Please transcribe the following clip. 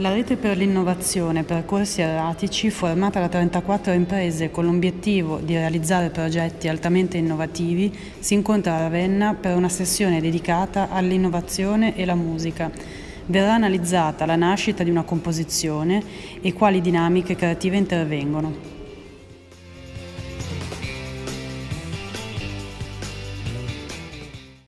La rete per l'innovazione percorsi erratici, formata da 34 imprese con l'obiettivo di realizzare progetti altamente innovativi, si incontra a Ravenna per una sessione dedicata all'innovazione e alla musica. Verrà analizzata la nascita di una composizione e quali dinamiche creative intervengono.